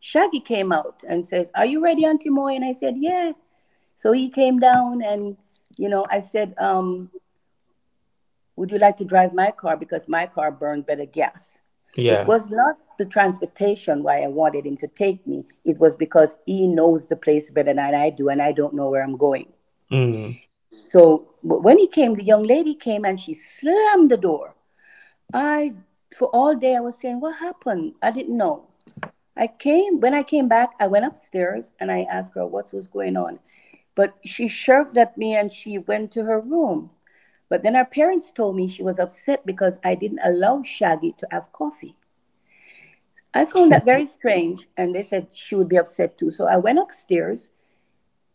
Shaggy came out and says, Are you ready, Auntie Moy? And I said, Yeah. So he came down and, you know, I said, um, Would you like to drive my car? Because my car burned better gas. Yeah. It was not the transportation why I wanted him to take me. It was because he knows the place better than I do, and I don't know where I'm going. Mm. So when he came, the young lady came and she slammed the door. I, for all day, I was saying, What happened? I didn't know. I came, when I came back, I went upstairs and I asked her what was going on. But she shirked at me and she went to her room. But then her parents told me she was upset because I didn't allow Shaggy to have coffee. I found that very strange, and they said she would be upset too. So I went upstairs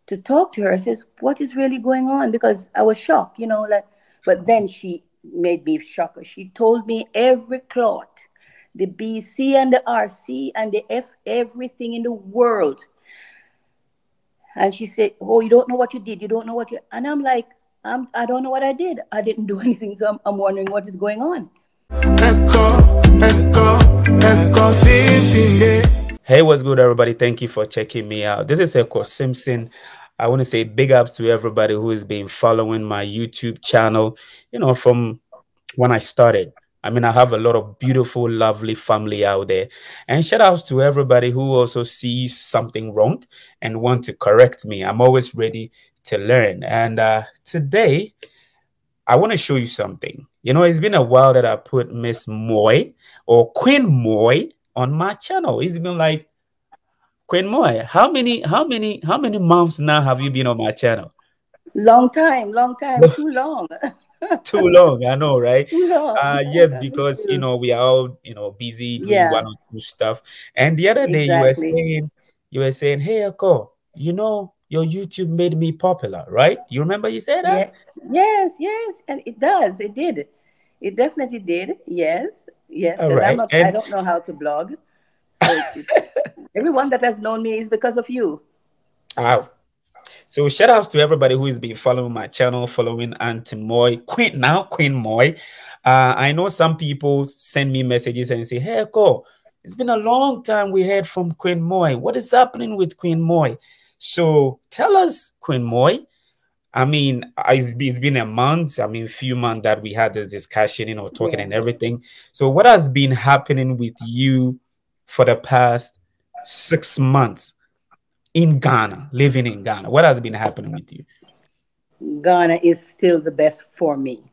to talk to her. I says, "What is really going on?" Because I was shocked, you know. Like, but then she made me shocked. She told me every clot, the BC and the RC and the F, everything in the world. And she said, "Oh, you don't know what you did. You don't know what you." And I'm like, I'm, I don't know what I did. I didn't do anything, so I'm, I'm wondering what is going on. Hey, what's good, everybody? Thank you for checking me out. This is Ekow Simpson. I want to say big ups to everybody who has been following my YouTube channel, you know, from when I started. I mean, I have a lot of beautiful, lovely family out there. And shout outs to everybody who also sees something wrong and want to correct me. I'm always ready to learn. And uh, today, I want to show you something. You know, it's been a while that I put Miss Moy or Queen Moy on my channel. It's been like Queen Moy. How many, how many, how many months now have you been on my channel? Long time, long time, too long. too long, I know, right? Uh, yes, because you know we are all you know busy doing Yeah. one or two stuff. And the other day you were saying, you were saying, "Hey, Ekow, you know your YouTube made me popular, right? You remember you said that? Yeah. Yes, yes, and it does. It did. It definitely did. Yes, yes. All right, I'm not, I don't know how to blog. So everyone that has known me is because of you. Wow. So shout outs to everybody who has been following my channel, following Auntie Moy, Queen now Queen Moy. Uh, I know some people send me messages and say, "Hey, Ko, it's been a long time we heard from Queen Moy. What is happening with Queen Moy?" So tell us, Queen Moy. I mean, it's been, it's been a month. I mean, few months that we had this discussion, you know, talking Yeah. and everything. So what has been happening with you for the past six months? In Ghana, living in Ghana? What has been happening with you? Ghana is still the best for me.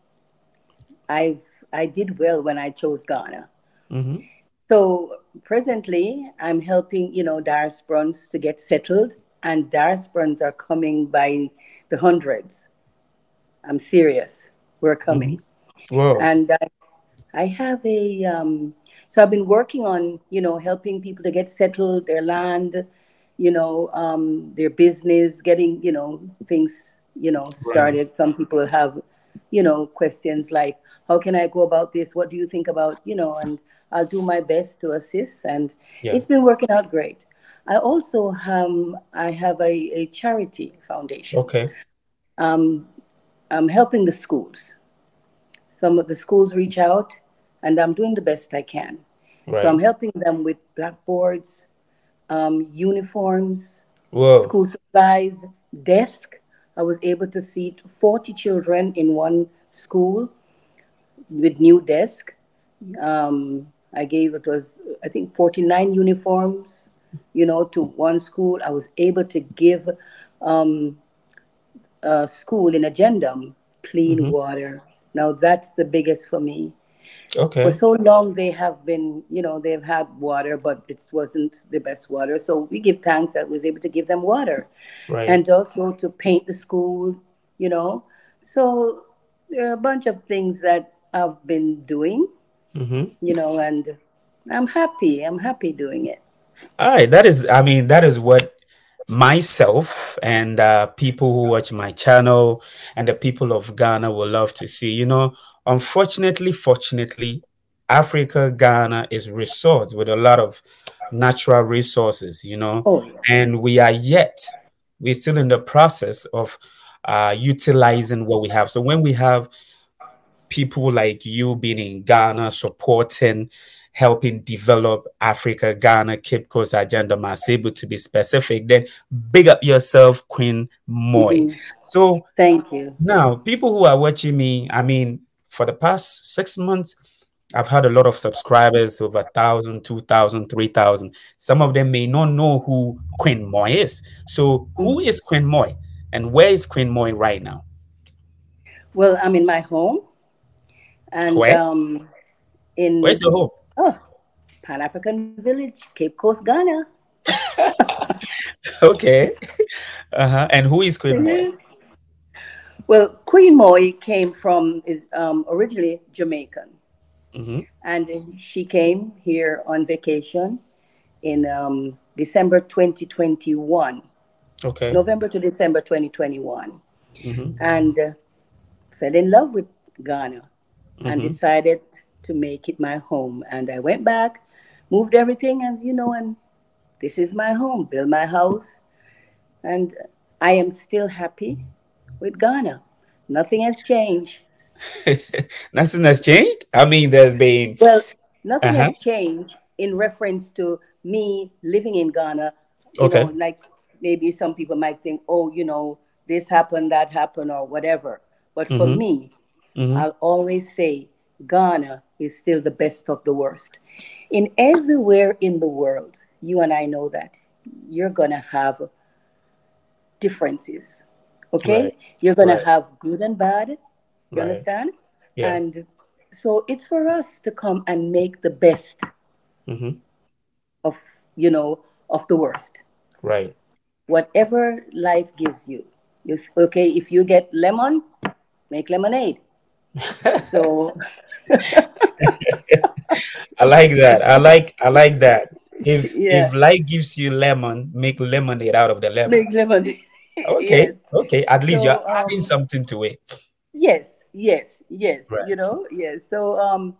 I I did well when I chose Ghana. Mhm. So presently, I'm helping you know diasporans to get settled, and diasporans are coming by the hundreds. I'm serious. We're coming. Whoa. and I, I have a um, so I've been working on you know helping people to get settled, their land, you know, um, their business, getting you know things you know started. Some people have you know questions like how can I go about this? What do you think about you know? And I'll do my best to assist, and Yeah. it's been working out great. I also um, I have a, a charity foundation okay. um, I'm helping the schools. Some of the schools reach out, and I'm doing the best I can. Right. So I'm helping them with blackboards, um, uniforms, Whoa. school supplies, desk. I was able to seat 40 children in one school with new desk. Um, I gave it was I think 49 uniforms, you know, to one school. I was able to give um, a school in Agendum clean Mhm. water. Now that's the biggest for me. Okay. For so long they have been, you know, they've had water, but it wasn't the best water. So we give thanks that was able to give them water Right. and also to paint the school, you know. So there are a bunch of things that I've been doing, Mhm. you know, and I'm happy. I'm happy doing it. All right. That is, I mean, that is what myself and uh, people who watch my channel and the people of Ghana will love to see. You know, unfortunately, fortunately, Africa, Ghana is resourced with a lot of natural resources, you know. Oh, yeah. and we are yet we're still in the process of uh, utilizing what we have so when we have people like you being in ghana supporting helping develop Africa, Ghana, Cape Coast agenda, Masebu to be specific, then big up yourself, Queen Moy. Mm-hmm. So thank you. Now, people who are watching me, I mean, for the past six months, I've had a lot of subscribers, over 1,000, 2,000, 3,000. Some of them may not know who Queen Moy is. So, who is. Queen Moy and where is Queen Moy right now? Well, I'm in my home. And Where? um in Where's your home? Oh, Pan African Village, Cape Coast, Ghana. okay. Uh-huh. And who is Queen Moy? Well, Queen Moy came from is um, originally Jamaican, mm-hmm. and she came here on vacation in um, December 2021. Okay. November to December 2021, mm-hmm. and uh, fell in love with Ghana mm-hmm. and decided to make it my home. And I went back, moved everything, as you know, and this is my home, built my house. And I am still happy with Ghana. Nothing has changed. nothing has changed? I mean, there's been. Well, nothing uh-huh. has changed in reference to me living in Ghana. You okay. Know, like maybe some people might think, oh, you know, this happened, that happened, or whatever. But for mm-hmm. me, mm-hmm. I'll always say Ghana is still the best of the worst. In everywhere in the world, you and I know that you're going to have differences. Okay? Right. You're going right. to have good and bad. You right. understand? Yeah. And so it's for us to come and make the best mm-hmm. of, you know, of the worst. Right. Whatever life gives you. You, okay, if you get lemon, make lemonade so I like that. I like I like that. If yeah. if life gives you lemon, make lemonade out of the lemon. Make lemonade. Okay. Yes. Okay. At least so, you're adding um, something to it. Yes, yes, yes. Right. You know, yes. So um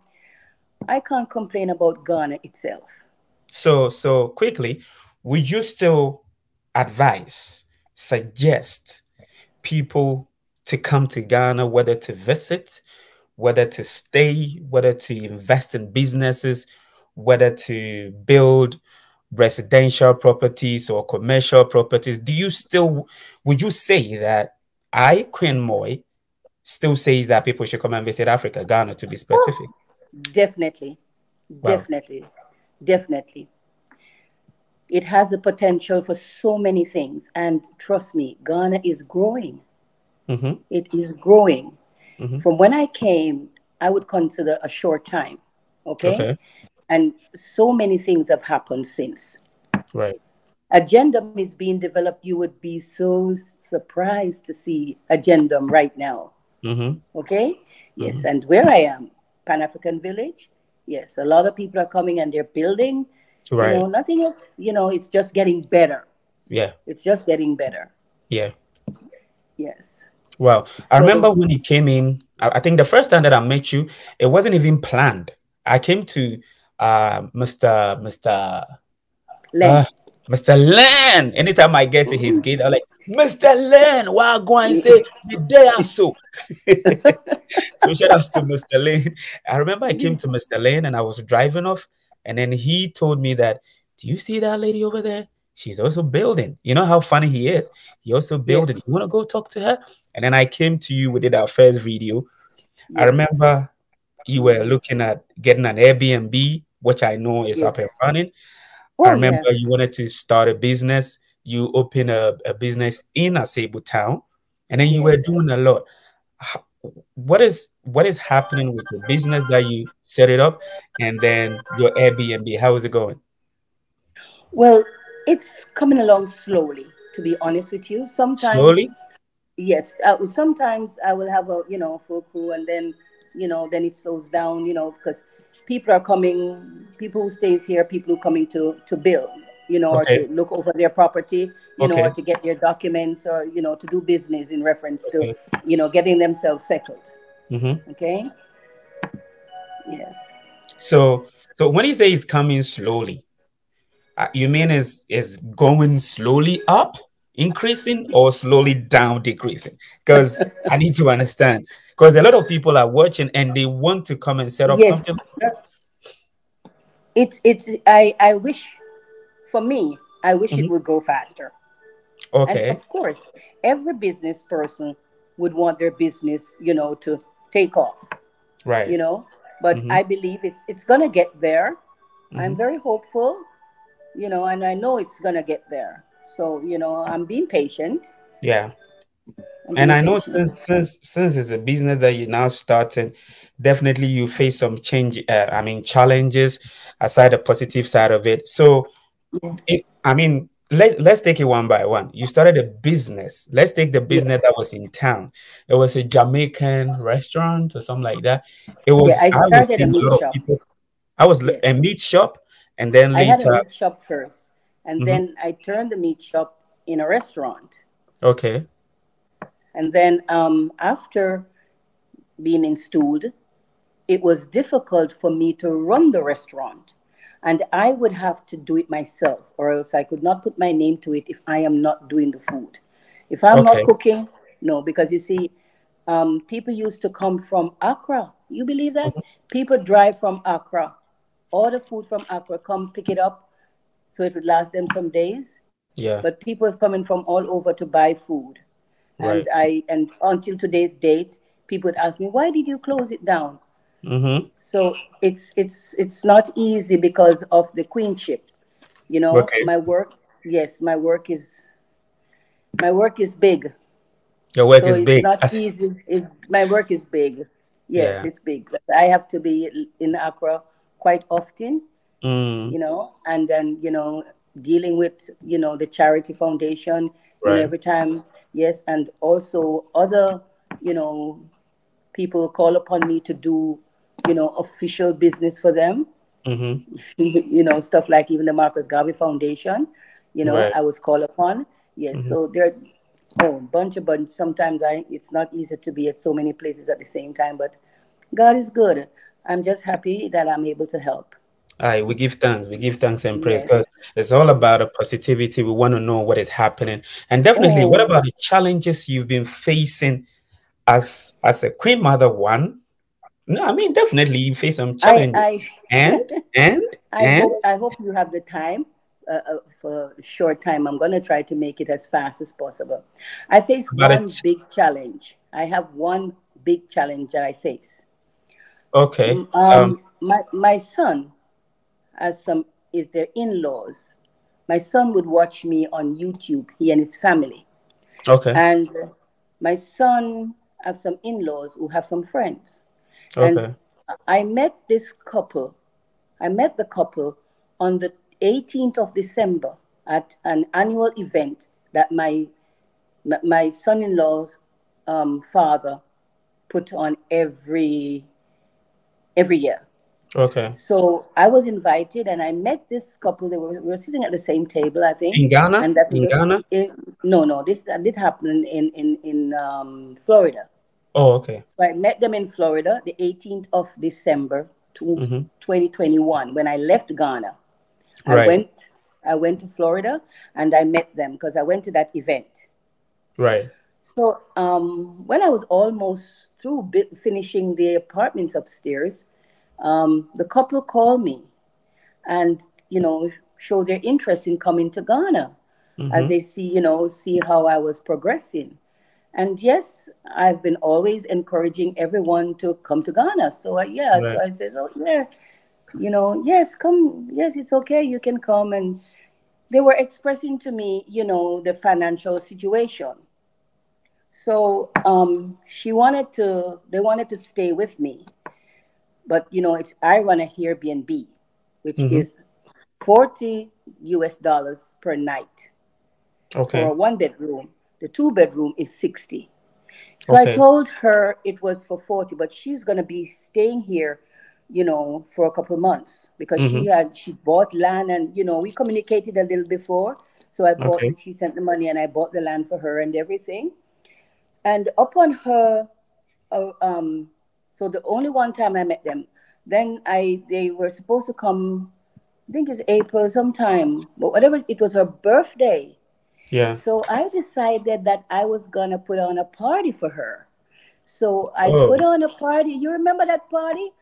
I can't complain about Ghana itself. So so quickly, would you still advise, suggest people to come to Ghana, whether to visit, whether to stay, whether to invest in businesses, whether to build residential properties or commercial properties. Do you still, would you say that I, Queen Moy, still says that people should come and visit Africa, Ghana to be specific? Oh, definitely. Wow. Definitely. Definitely. It has the potential for so many things. And trust me, Ghana is growing. Mm-hmm. It is growing. Mm-hmm. From when I came, I would consider a short time. Okay? okay. And so many things have happened since. Right. Agendum is being developed. You would be so surprised to see Agendum right now. Mm-hmm. Okay? Yes. Mm-hmm. And where I am, Pan African Village, yes, a lot of people are coming and they're building. Right. You know, nothing is, you know, it's just getting better. Yeah. It's just getting better. Yeah. Yes. Well, so, I remember when you came in, I, think the first time that I met you, it wasn't even planned. I came to uh, Mr. Mr. Len. Uh, Mr. Len. Anytime I get to his gate, I'm like, Mr. Len, why go and say the day I so? so shout out to Mr. Len. I remember I came to Mr. Len and I was driving off, and then he told me that, do you see that lady over there? she's also building. You know how funny he is. He also building. Yeah. You want to go talk to her? And then I came to you. We did our first video. Yes. I remember you were looking at getting an Airbnb, which I know is yes. up and running. Oh, I remember yes. you wanted to start a business. You opened a, a business in Asebu town, and then you were doing a lot. What is what is happening with the business that you set it up, and then your Airbnb? How is it going? Well, it's coming along slowly, to be honest with you. Sometimes slowly. Yes. Uh, sometimes I will have a you know full crew, and then you know then it slows down. You know because people are coming, people who stays here, people who coming to to build. You know, okay. or to look over their property, you okay. know, or to get their documents, or you know, to do business in reference okay. to, you know, getting themselves settled. Mm-hmm. Okay. Yes. So, so when you say it's coming slowly, uh, you mean is is going slowly up, increasing, or slowly down, decreasing? Because I need to understand. Because a lot of people are watching and they want to come and set up yes. something. it's it's I I wish for me I wish mm-hmm. it would go faster. Okay. And of course, every business person would want their business, you know, to take off. Right. You know, but mm-hmm. I believe it's it's gonna get there. Mm-hmm. I'm very hopeful, you know, and I know it's gonna get there. So you know, I'm being patient. Yeah. And I know since since since it's a business that you're now starting, definitely you face some change. Uh, I mean challenges aside the positive side of it. So, it, I mean, let, let's take it one by one. You started a business. Let's take the business yeah. that was in town. It was a Jamaican restaurant or something like that. It was. Yeah, I started I a meat shop. People, I was yes. a meat shop, and then later. I had a meat shop first, and mm-hmm. then I turned the meat shop in a restaurant. Okay. And then um, after being installed, it was difficult for me to run the restaurant and I would have to do it myself, or else I could not put my name to it if I am not doing the food. If I'm okay. not cooking, no, because you see, um, people used to come from Accra. You believe that? Mm-hmm. People drive from Accra, order food from Accra, come pick it up, so it would last them some days. Yeah. But people is coming from all over to buy food, right. and I and until today's date, people would ask me, "Why did you close it down?" Mm-hmm. So it's it's it's not easy because of the queenship. You know, okay. my work. Yes, my work is my work is big. Your work so is it's big. Not easy. It, my work is big. Yes, yeah. it's big. I have to be in Accra quite often. Mm. You know, and then you know dealing with you know the charity foundation right. every time. Yes, and also other you know people call upon me to do you know, official business for them. Mm-hmm. you know, stuff like even the Marcus Garvey Foundation, you know, right. I was called upon. Yes. Mm-hmm. So there oh, a bunch of bunch. Sometimes I it's not easy to be at so many places at the same time, but God is good. I'm just happy that I'm able to help. Aye, we give thanks. We give thanks and praise because. It's all about the positivity. We want to know what is happening, and definitely, oh. what about the challenges you've been facing as as a queen mother? One, no, I mean definitely you face some challenges. I, I, and and I and hope, I hope you have the time uh, uh, for a short time. I'm going to try to make it as fast as possible. I face one big challenge. I have one big challenge that I face. Okay. Um, um, my my son has some is their in-laws. My son would watch me on YouTube. He and his family. Okay. And my son have some in-laws who have some friends. Okay. And I met this couple. I met the couple on the 18th of December at an annual event that my my son-in-law's um, father put on every every year. Okay. So I was invited, and I met this couple. They were, we were sitting at the same table, I think. In Ghana. And in Ghana. No, no. This that did happen in in in um, Florida. Oh, okay. So I met them in Florida the 18th of December to mm-hmm. 2021 when I left Ghana. I right. went I went to Florida and I met them because I went to that event. Right. So um, when I was almost through finishing the apartments upstairs, um, the couple called me and you know show their interest in coming to Ghana mm-hmm. as they see you know see how I was progressing. And yes, I've been always encouraging everyone to come to Ghana. So uh, yeah, right. so I said, oh yeah, you know, yes, come, yes, it's okay, you can come. And they were expressing to me, you know, the financial situation. So um, she wanted to, they wanted to stay with me, but you know, it's I run a Airbnb, which mm-hmm. is forty U.S. dollars per night okay. for a one bedroom the two bedroom is 60. So okay. I told her it was for 40, but she's going to be staying here, you know, for a couple months because mm-hmm. she had, she bought land and, you know, we communicated a little before. So I bought, okay. she sent the money and I bought the land for her and everything. And upon her, uh, um, so the only one time I met them, then I, they were supposed to come, I think it's April sometime, but whatever, it was her birthday. Yeah. So I decided that I was gonna put on a party for her. So I oh. put on a party. You remember that party?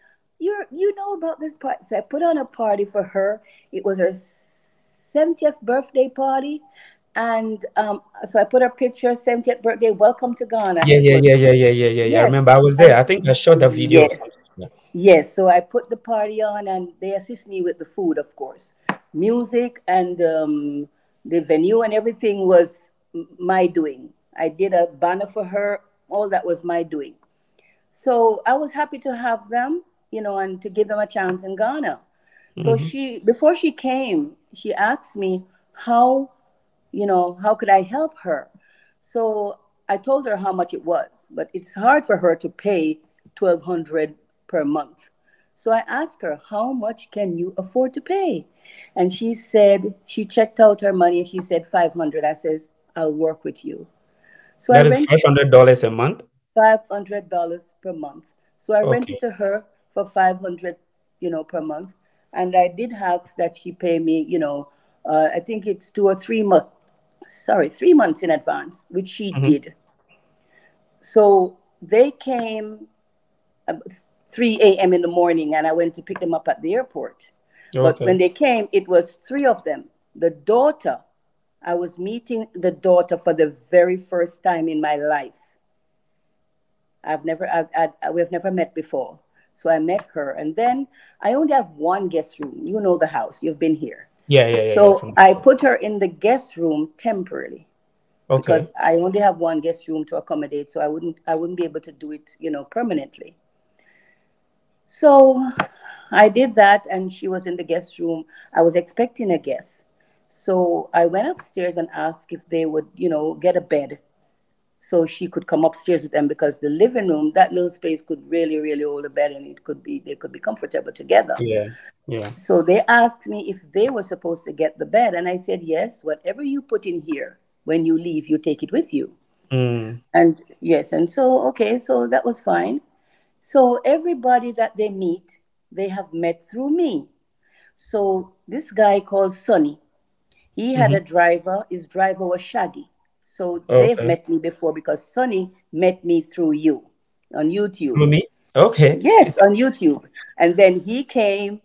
you you know about this party. So I put on a party for her. It was her 70th birthday party. And um, so I put her picture, 70th birthday, welcome to Ghana. Yeah, yeah, yeah, yeah, yeah, yeah, yeah. Yes. I remember I was there. I think I shot the video. Yes. Yes, so I put the party on and they assist me with the food, of course. Music and um, the venue and everything was my doing. I did a banner for her, all that was my doing. So I was happy to have them, you know, and to give them a chance in Ghana. Mm-hmm. So she, before she came, she asked me how, you know, how could I help her? So I told her how much it was, but it's hard for her to pay 1200 per month. So I asked her, How much can you afford to pay? And she said, She checked out her money and she said, 500. I says, I'll work with you. So that I is $500 a month? $500 per month. So I okay. rented to her for 500 you know, per month. And I did ask that she pay me, you know, uh, I think it's two or three months, sorry, three months in advance, which she mm-hmm. did. So they came, uh, 3 a.m. in the morning and I went to pick them up at the airport. But when they came, it was three of them. The daughter, I was meeting the daughter for the very first time in my life. I've never, I, I, we've never met before. So I met her. And then I only have one guest room. You know the house, you've been here. Yeah, yeah, yeah. So yeah. I put her in the guest room temporarily. Okay. Because I only have one guest room to accommodate, so I wouldn't I wouldn't be able to do it, you know, permanently. So I did that, and she was in the guest room. I was expecting a guest. So I went upstairs and asked if they would, you know, get a bed so she could come upstairs with them because the living room, that little space could really, really hold a bed and it could be, they could be comfortable together. Yeah. Yeah. So they asked me if they were supposed to get the bed. And I said, yes, whatever you put in here, when you leave, you take it with you. Mm. And yes. And so, okay, so that was fine. So everybody that they meet, they have met through me. So this guy called Sonny, he had mm-hmm. a driver. His driver was Shaggy. So okay. they've met me before because Sonny met me through you on YouTube. Through me? Okay. Yes, on YouTube. And then he came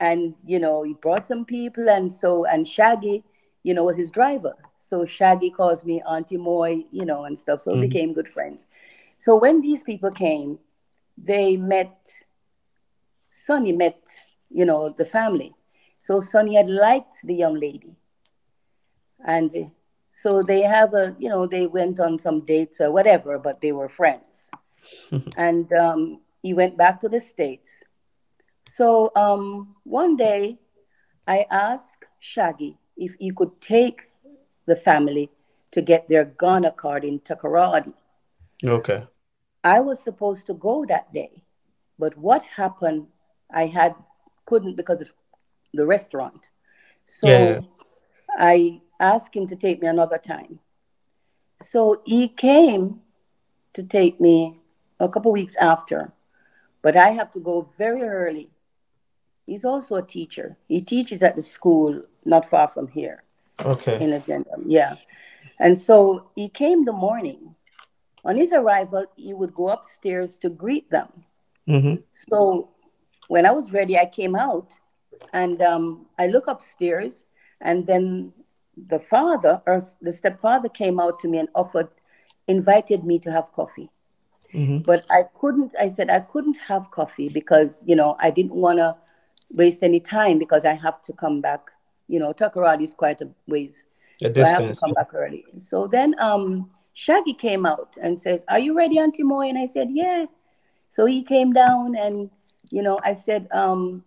and you know he brought some people and so and Shaggy, you know, was his driver. So Shaggy calls me Auntie Moy, you know, and stuff. So mm-hmm. we became good friends. So when these people came, they met, Sonny met, you know, the family. So Sonny had liked the young lady. And so they have a, you know, they went on some dates or whatever, but they were friends. and um, he went back to the States. So um, one day I asked Shaggy if he could take the family to get their Ghana card in Takoradi. Okay. I was supposed to go that day, but what happened? I had couldn't because of the restaurant. So yeah. I asked him to take me another time. So he came to take me a couple weeks after, but I have to go very early. He's also a teacher. He teaches at the school not far from here. Okay. In Agendum, yeah. And so he came the morning on his arrival, he would go upstairs to greet them. Mm-hmm. So when I was ready, I came out and um, I look upstairs, and then the father or the stepfather came out to me and offered, invited me to have coffee. Mm-hmm. But I couldn't, I said I couldn't have coffee because, you know, I didn't want to waste any time because I have to come back. You know, Takoradi is quite a ways. A so I have to come back early. So then um, Shaggy came out and says, Are you ready, Auntie Moy? And I said, Yeah. So he came down and, you know, I said, um,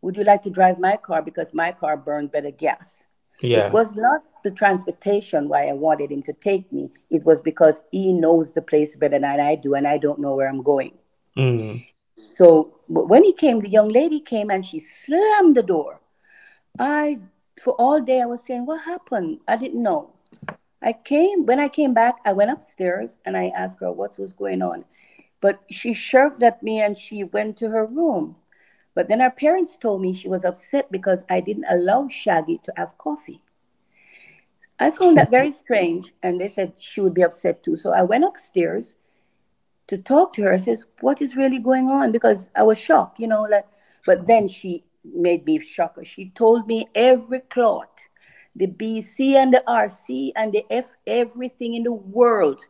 Would you like to drive my car? Because my car burned better gas. Yeah. It was not the transportation why I wanted him to take me. It was because he knows the place better than I do, and I don't know where I'm going. Mm. So when he came, the young lady came and she slammed the door. I, for all day, I was saying, What happened? I didn't know. I came when I came back, I went upstairs and I asked her what was going on. But she shirked at me and she went to her room. But then her parents told me she was upset because I didn't allow Shaggy to have coffee. I found that very strange, and they said she would be upset too. So I went upstairs. to talk to her. I says, what is really going on? Because I was shocked, you know, like, but then she made me shocker. She told me every clot, the BC and the RC and the F, everything in the world.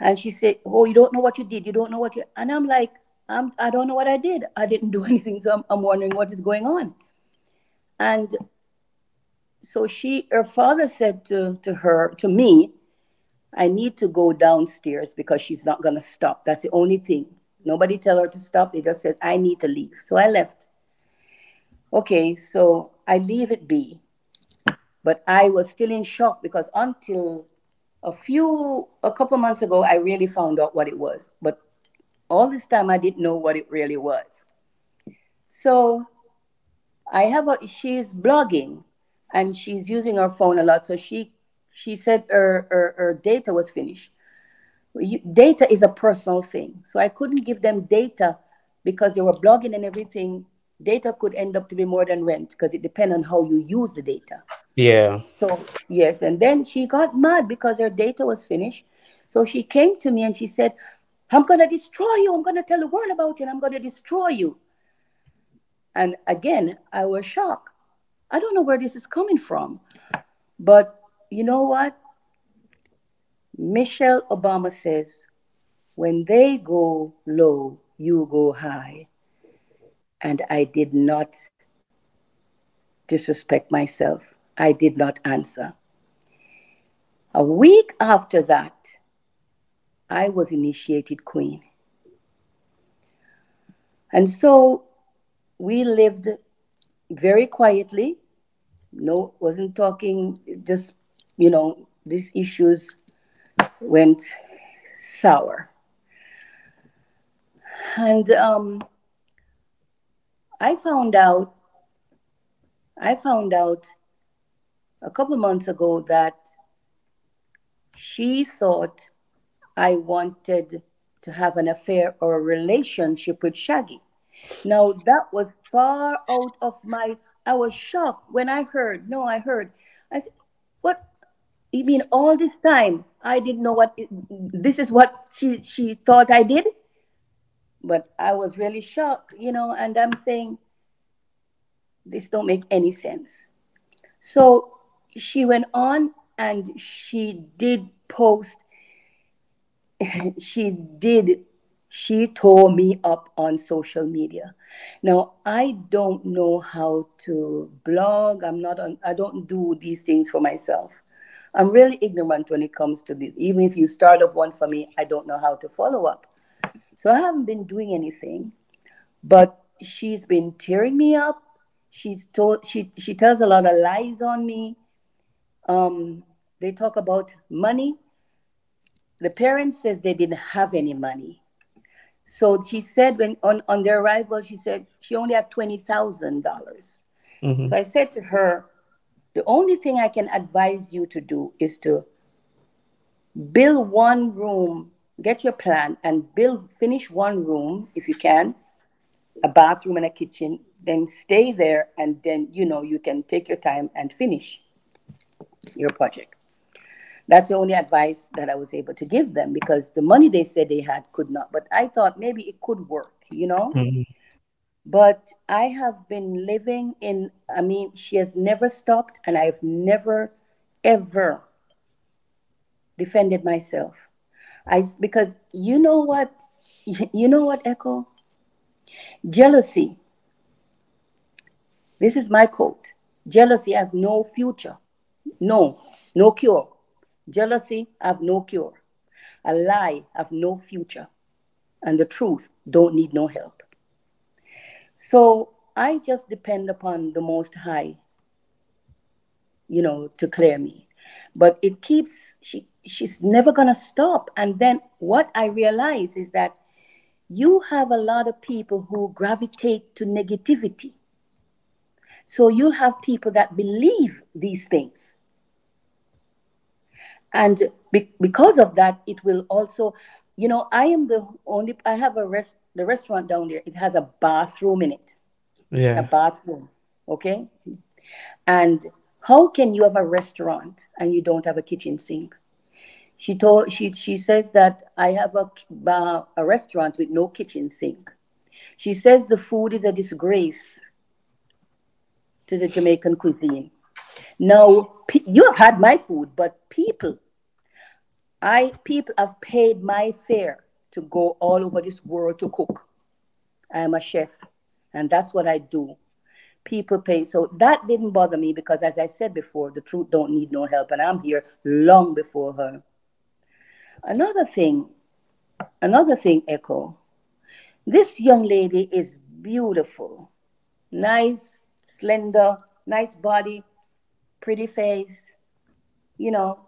And she said, Oh, you don't know what you did. You don't know what you. And I'm like, I'm, I don't know what I did. I didn't do anything. So I'm, I'm wondering what is going on. And so she, her father said to, to her, to me, I need to go downstairs because she's not going to stop. That's the only thing. Nobody tell her to stop. They just said, I need to leave. So I left. Okay, so I leave it be. But I was still in shock because until a few, a couple months ago, I really found out what it was. But all this time, I didn't know what it really was. So I have a, she's blogging and she's using her phone a lot. So she, she said her, her, her data was finished. Data is a personal thing. So I couldn't give them data because they were blogging and everything data could end up to be more than rent because it depends on how you use the data. Yeah. So yes, and then she got mad because her data was finished. So she came to me and she said, I'm gonna destroy you. I'm gonna tell the world about you and I'm gonna destroy you. And again, I was shocked. I don't know where this is coming from. But you know what? Michelle Obama says, when they go low, you go high and I did not disrespect myself. I did not answer. A week after that, I was initiated queen. And so we lived very quietly. No, wasn't talking, just, you know, these issues went sour. And um, I found out, I found out a couple months ago that she thought I wanted to have an affair or a relationship with Shaggy. Now that was far out of my. I was shocked when I heard. No, I heard. I said, "What? You mean all this time I didn't know what? It, this is what she she thought I did." but I was really shocked, you know, and I'm saying this don't make any sense. So she went on and she did post, she did, she tore me up on social media. Now I don't know how to blog. I'm not on, I don't do these things for myself. I'm really ignorant when it comes to this. Even if you start up one for me, I don't know how to follow up. So I haven't been doing anything, but she's been tearing me up. She's told she she tells a lot of lies on me. Um, they talk about money. The parents says they didn't have any money. So she said when on, on their arrival, she said she only had twenty thousand dollars. Mm-hmm. So I said to her, the only thing I can advise you to do is to build one room get your plan and build finish one room if you can a bathroom and a kitchen then stay there and then you know you can take your time and finish your project that's the only advice that i was able to give them because the money they said they had could not. But i thought maybe it could work you know? Mm-hmm. but i have been living in i mean she has never stopped and i've never ever defended myself. I because you know what? You know what Ekow? Jealousy. This is my quote. Jealousy has no future. No no cure jealousy have no cure a lie have no future and the truth don't need no help so i just depend upon the most high you know to clear me but it keeps she she's never going to stop. And then what I realize is that you have a lot of people who gravitate to negativity. So you'll have people that believe these things. And be- because of that, it will also, you know, I am the only, I have a rest, the restaurant down there, it has a bathroom in it. Yeah. A bathroom. Okay. And how can you have a restaurant and you don't have a kitchen sink? She told she she says that I have a uh, a restaurant with no kitchen sink. She says the food is a disgrace to the Jamaican cuisine. Now you have had my food, but people, I people have paid my fare to go all over this world to cook. I am a chef, and that's what I do. People pay, so that didn't bother me because, as I said before, the truth don't need no help, and I'm here long before her. Another thing, another thing, Ekow. This young lady is beautiful, nice, slender, nice body, pretty face. You know,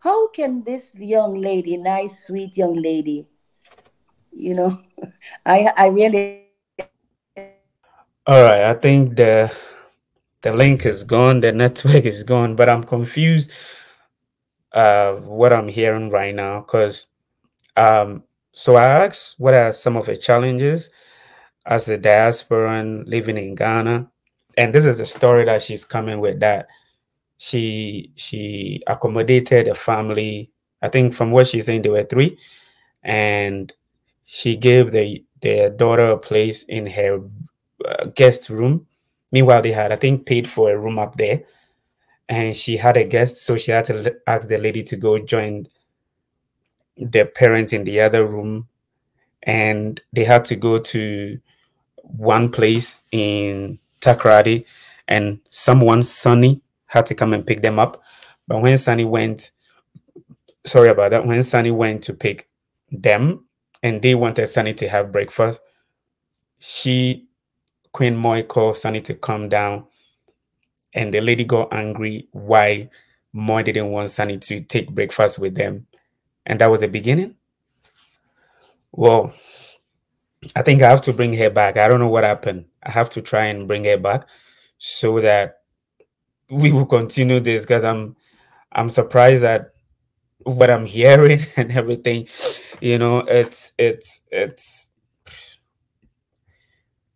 how can this young lady, nice, sweet young lady, you know, I I really. All right, I think the the link is gone, the network is gone, but I'm confused uh, what I'm hearing right now because um, so I asked what are some of the challenges as a diasporan living in Ghana, and this is the story that she's coming with that she she accommodated a family. I think from what she's saying, there were three, and she gave the their daughter a place in her uh, guest room. Meanwhile, they had I think paid for a room up there and she had a guest, so she had to ask the lady to go join the parents in the other room, and they had to go to one place in Takoradi, and someone Sunny had to come and pick them up. But when Sunny went, sorry about that, when Sunny went to pick them, and they wanted Sunny to have breakfast, she Queen Moy called Sunny to come down and the lady got angry why Moy didn't want Sunny to take breakfast with them. And that was the beginning. Well, I think I have to bring her back. I don't know what happened. I have to try and bring her back so that we will continue this because I'm I'm surprised at what I'm hearing and everything. You know, it's it's it's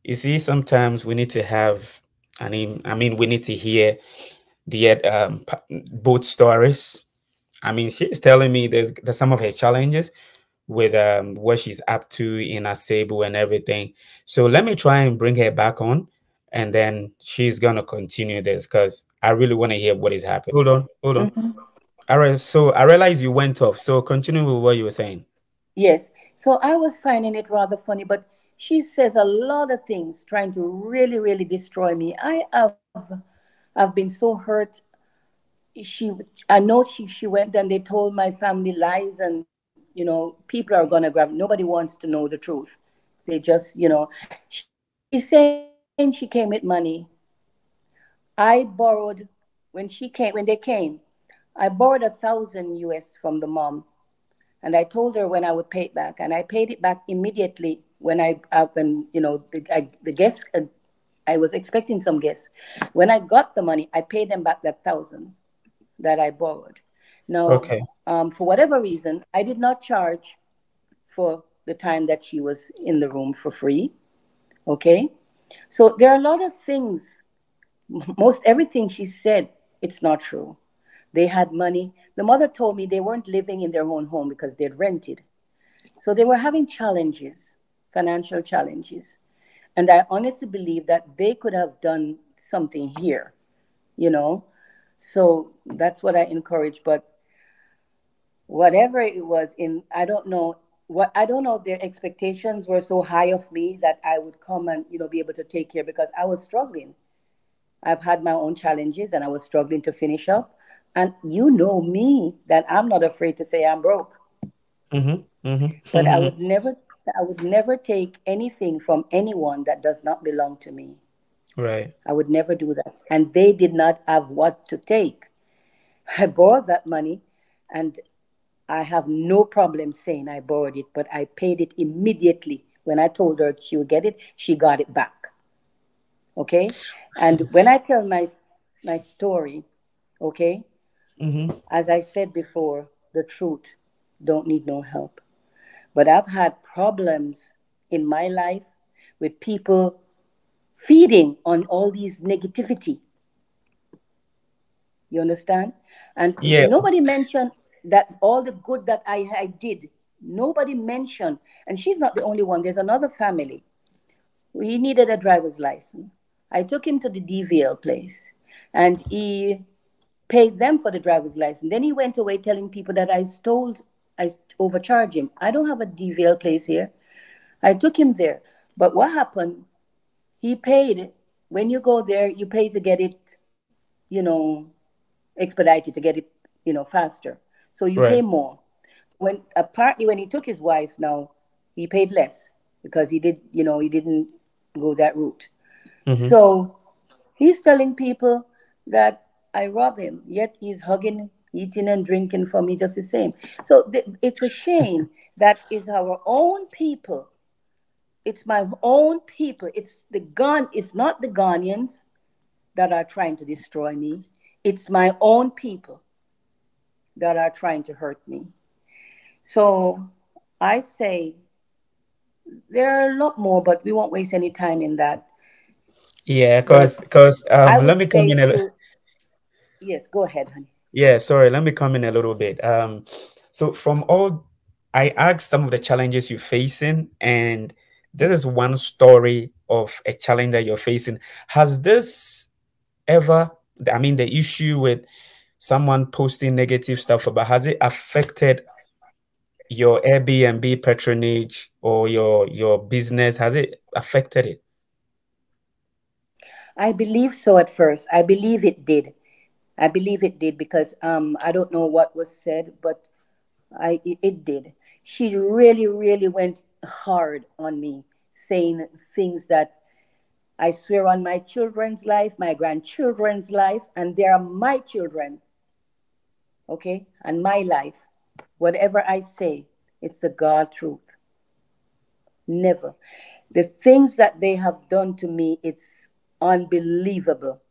you see, sometimes we need to have I mean, I mean, we need to hear the um, both stories. I mean, she's telling me there's, there's some of her challenges with um, what she's up to in Asebu and everything. So let me try and bring her back on, and then she's gonna continue this because I really want to hear what is happening. Hold on, hold on. Mm-hmm. All right. So I realize you went off. So continue with what you were saying. Yes. So I was finding it rather funny, but she says a lot of things trying to really, really destroy me. I have I've been so hurt. She I know she she went and they told my family lies and you know, people are gonna grab nobody wants to know the truth. They just, you know, she's saying she came with money. I borrowed when she came when they came, I borrowed a thousand US from the mom. And I told her when I would pay it back. And I paid it back immediately when I uh, when you know the I, the guests, uh, I was expecting some guests. When I got the money, I paid them back that thousand that I borrowed. Now, okay. um, for whatever reason, I did not charge for the time that she was in the room for free. Okay, so there are a lot of things. Most everything she said, it's not true. They had money. The mother told me they weren't living in their own home because they'd rented. So they were having challenges financial challenges. And I honestly believe that they could have done something here, you know? So that's what I encourage. But whatever it was in, I don't know what I don't know if their expectations were so high of me that I would come and you know be able to take care because I was struggling. I've had my own challenges and I was struggling to finish up. And you know me that I'm not afraid to say I'm broke. Mm-hmm, mm-hmm, but mm-hmm. I would never I would never take anything from anyone that does not belong to me. Right. I would never do that. And they did not have what to take. I borrowed that money and I have no problem saying I borrowed it, but I paid it immediately. When I told her she would get it, she got it back. Okay? And when I tell my my story, okay, mm-hmm. as I said before, the truth don't need no help. But I've had problems in my life with people feeding on all these negativity. You understand? And yeah. nobody mentioned that all the good that I, I did, nobody mentioned. And she's not the only one. There's another family. we needed a driver's license. I took him to the DVL place and he paid them for the driver's license. Then he went away telling people that I stole, I overcharged him. I don't have a DVL place here. I took him there. But what happened? He paid. It. When you go there, you pay to get it, you know, expedited to get it, you know, faster. So you right. pay more. When apparently when he took his wife now, he paid less because he did, you know, he didn't go that route. Mm-hmm. So he's telling people that I rob him, yet he's hugging, eating, and drinking for me just the same. So th- it's a shame that is our own people. It's my own people. It's the gun. It's not the Ghanaians that are trying to destroy me. It's my own people that are trying to hurt me. So I say there are a lot more, but we won't waste any time in that. Yeah, because because um, let me come in a little. Yes, go ahead, honey. Yeah, sorry, let me come in a little bit. Um, so from all, I asked some of the challenges you're facing, and this is one story of a challenge that you're facing. Has this ever? I mean, the issue with someone posting negative stuff about has it affected your Airbnb patronage or your your business? Has it affected it? I believe so at first. I believe it did. I believe it did because um, I don't know what was said, but I it, it did. She really, really went hard on me, saying things that I swear on my children's life, my grandchildren's life, and they are my children. Okay, and my life. Whatever I say, it's the God truth. Never. The things that they have done to me, it's unbelievable.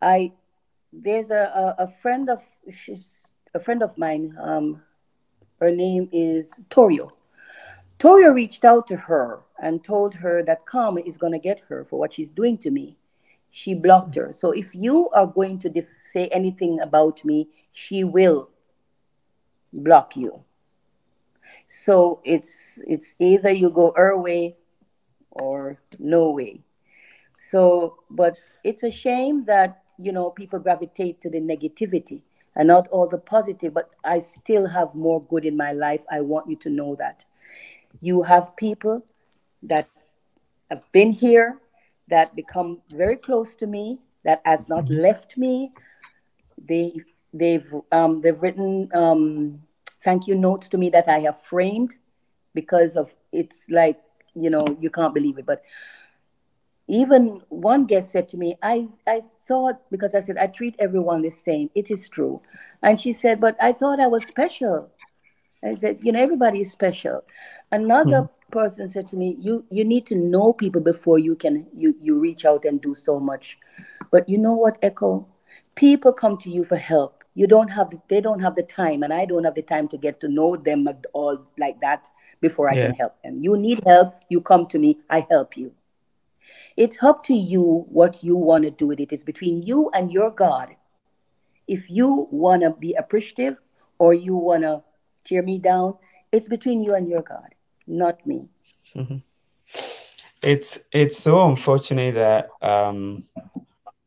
I there's a, a, a friend of she's a friend of mine. Um, her name is Torio. Torio reached out to her and told her that Karma is going to get her for what she's doing to me. She blocked her. So if you are going to def- say anything about me, she will block you. So it's it's either you go her way or no way. So, but it's a shame that you know people gravitate to the negativity and not all the positive. But I still have more good in my life. I want you to know that. You have people that have been here that become very close to me that has not mm-hmm. left me. They they've um, they've written um, thank you notes to me that I have framed because of it's like you know you can't believe it, but even one guest said to me, I, I thought, because I said, I treat everyone the same. It is true. And she said, but I thought I was special. I said, you know, everybody is special. Another mm-hmm. person said to me, you, you need to know people before you can, you, you reach out and do so much. But you know what, Ekow? People come to you for help. You don't have, the, they don't have the time, and I don't have the time to get to know them all like that before I yeah. can help them. You need help, you come to me, I help you. It's up to you what you want to do with it. It's between you and your God. If you want to be appreciative or you want to tear me down, it's between you and your God, not me. Mm-hmm. It's it's so unfortunate that um,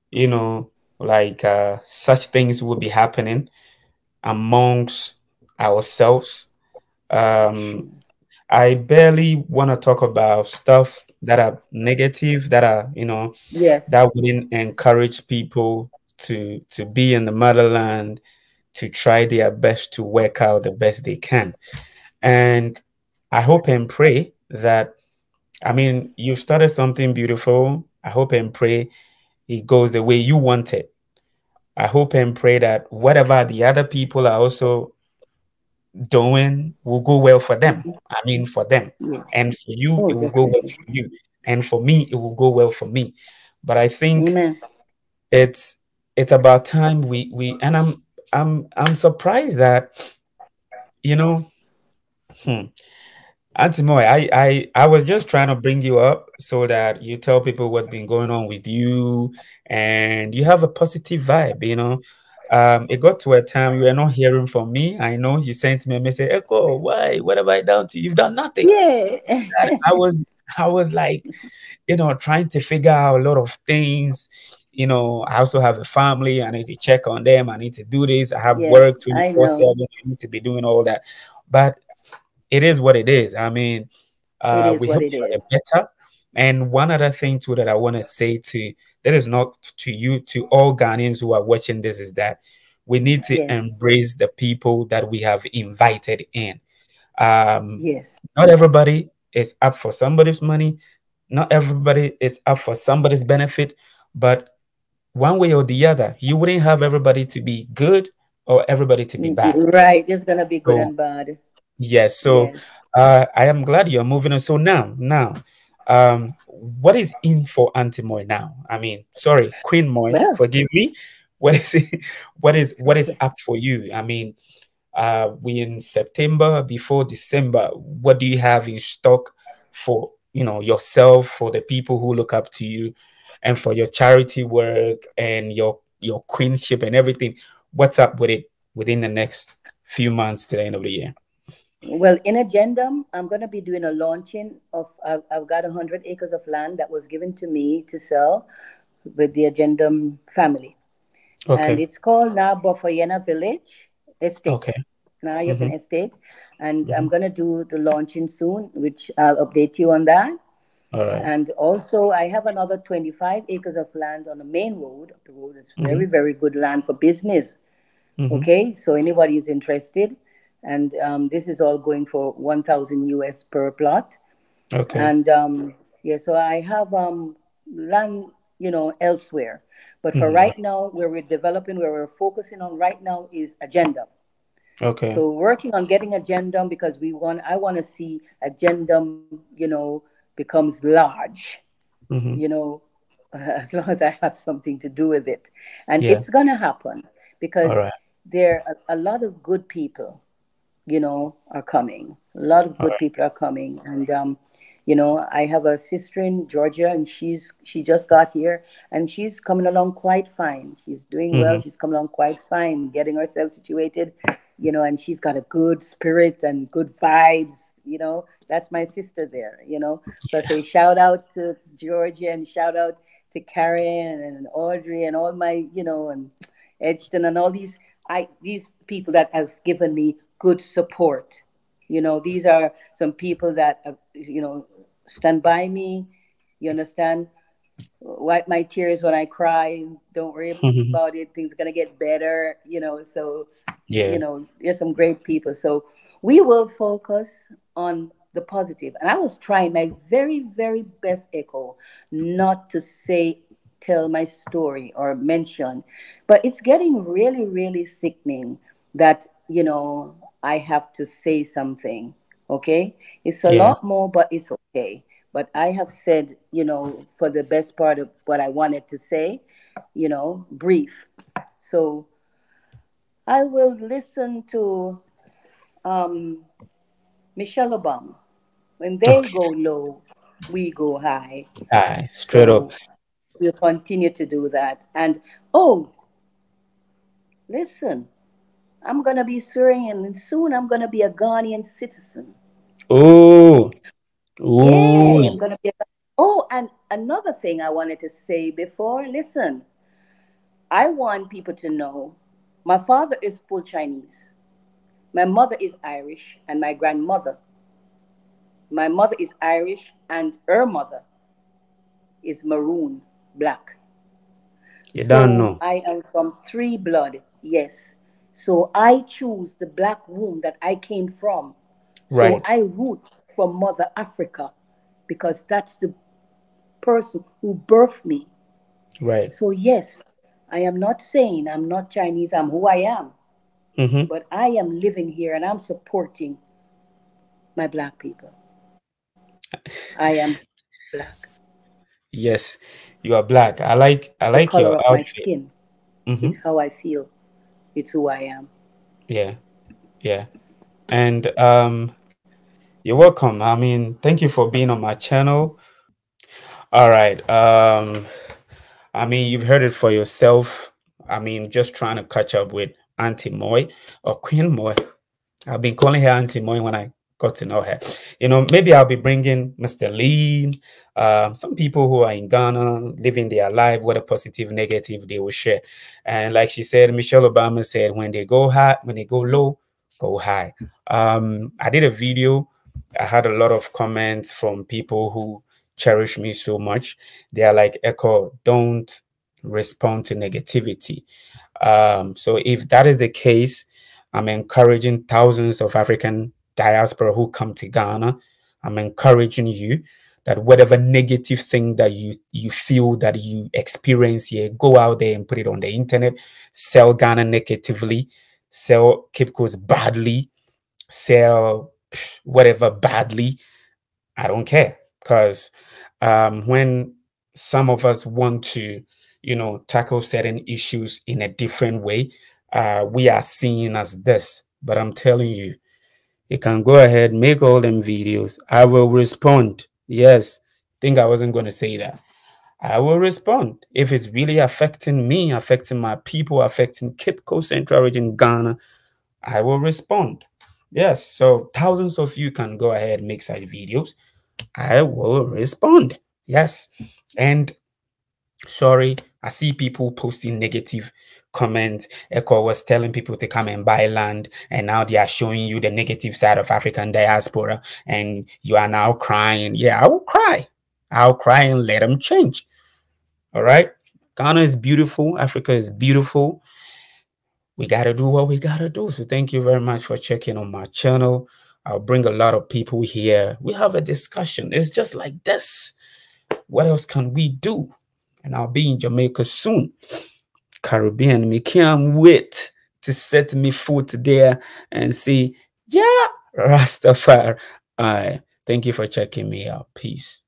you know, like uh, such things will be happening amongst ourselves. Um, I barely want to talk about stuff that are negative, that are, you know, yes, that wouldn't encourage people to to be in the motherland, to try their best to work out the best they can. And I hope and pray that I mean you've started something beautiful. I hope and pray it goes the way you want it. I hope and pray that whatever the other people are also doing will go well for them. Mm-hmm. I mean, for them. Yeah. And for you, oh, it will definitely. go well for you. And for me, it will go well for me. But I think Amen. it's it's about time we we and I'm I'm I'm surprised that you know hmm, Auntie Moy, I, I I was just trying to bring you up so that you tell people what's been going on with you and you have a positive vibe, you know. Um, it got to a time you were not hearing from me. I know you sent me a message, Ekow, why? What have I done to you? You've done nothing. Yeah. I, I was I was like, you know, trying to figure out a lot of things. You know, I also have a family. I need to check on them. I need to do this. I have Yeah, work I 24 7. I need to be doing all that. But it is what it is. I mean, uh, we hope for the better. And one other thing too that I want to say to that is not to you, to all Ghanaians who are watching this, is that we need to Yes. embrace the people that we have invited in. Um, Yes. not everybody is up for somebody's money. Not everybody is up for somebody's benefit. But one way or the other, you wouldn't have everybody to be good or everybody to be bad. Right. There's gonna be good So- and bad. Yes. So yes. uh, I am glad you're moving on. So now, now, um, what is in for Auntie Moy now? I mean, sorry, Queen Moy, Well. forgive me. What is it, what is what is up for you? I mean, uh, we in September before December. What do you have in stock for you know yourself, for the people who look up to you, and for your charity work and your your queenship and everything? What's up with it within the next few months to the end of the year? Well, in Agendum, I'm going to be doing a launching of, I've, I've got 100 acres of land that was given to me to sell with the Agendum family. And it's called now Bofayena Village Estate. Okay. Now you Mhm. Estate. And I'm Mhm. going to do the launching soon, which I'll update you on that. All right. And also, I have another 25 acres of land on the main road. The road is Mm-hmm. very, very good land for business. Mhm. Okay, so anybody is interested, and um, this is all going for 1,000 US per plot. Okay. And um, yeah, so I have um, land, you know, elsewhere. But for Mhm. right now, where we're developing, where we're focusing on right now is Agendum. okay. So working on getting Agendum because we want, I want to see Agendum, you know, becomes large Mhm. you know, as long as I have something to do with it. And Yeah. it's going to happen because right. there are a lot of good people, you know, are coming. A lot of good Alright. people are coming. And, um, you know, I have a sister in Georgia and she's, she just got here and she's coming along quite fine. She's doing well. Mhm. She's coming along quite fine, getting herself situated, you know, and she's got a good spirit and good vibes, you know. That's my sister there, you know. So I say shout out to Georgia and shout out to Karen and Audrey and all my, you know, and Edgerton and all these I these people that have given me good support. You know, these are some people that have, you know stand by me. You understand? Wipe my tears when I cry. Don't worry about it. Things are gonna get better. You know, so Yeah. you know, there's some great people. So we will focus on the positive. And I was trying my very, very best, Ekow, not to say, tell my story or mention, but it's getting really, really sickening that, you know, I have to say something. Okay. It's a Yeah. lot more, but it's okay. But I have said, you know, for the best part of what I wanted to say, you know, brief. So I will listen to um, Michelle Obama. When they Okay. go low, we go high. Aye, straight up. We'll continue to do that. And oh, listen, I'm gonna be swearing in, and soon I'm gonna be a Ghanaian citizen. Oh, Yeah, oh, I'm gonna be. A, oh, and another thing I wanted to say before. Listen, I want people to know my father is full Chinese. My mother is Irish, and my grandmother. My mother is Irish, and her mother is maroon black. You don't know. I am from three blood, yes. So I choose the black womb that I came from. Right. So I root from Mother Africa because that's the person who birthed me. right. So yes, I am not saying I'm not Chinese, I'm who I am, hmm but I am living here and I'm supporting my black people. I am black. Yes, you are black. I like I The like your my skin. hmm It's how I feel. It's who I am. Yeah, yeah. And um, you're welcome. I mean, thank you for being on my channel. All right. Um, I mean, you've heard it for yourself. I mean, just trying to catch up with Auntie Moy or Queen Moy. I've been calling her Auntie Moy when I got to know her. You know, maybe I'll be bringing Mr. Lee, uh, some people who are in Ghana living their life, whether positive, negative, they will share. And like she said, Michelle Obama said, when they go high, when they go low, go high. Um, I did a video. I had a lot of comments from people who cherish me so much. They are like, Ekow, don't respond to negativity. Um, so if that is the case, I'm encouraging thousands of African diaspora who come to Ghana. I'm encouraging you that whatever negative thing that you you feel that you experience here, go out there and put it on the internet, sell Ghana negatively, sell Coast badly, sell whatever badly. I don't care because um, when some of us want to, you know, tackle certain issues in a different way, uh, we are seen as this. But I'm telling you, you can go ahead, make all them videos. I will respond. Yes, think I wasn't going to say that. I will respond. If it's really affecting me, affecting my people, affecting Coast Central Region, Ghana, I will respond. Yes, so thousands of you can go ahead make such videos. I will respond. Yes. And sorry, I see people posting negative comments. Ekow was telling people to come and buy land, and now they are showing you the negative side of African diaspora, and you are now crying. Yeah, I will cry. I'll cry and let them change. All right. Ghana is beautiful. Africa is beautiful. We got to do what we got to do. So thank you very much for checking on my channel. I'll bring a lot of people here. We have a discussion. It's just like this. What else can we do? And I'll be in Jamaica soon. Caribbean. Me can't wait to set me foot there and see, yeah, Rastafari. Thank you for checking me out. Peace.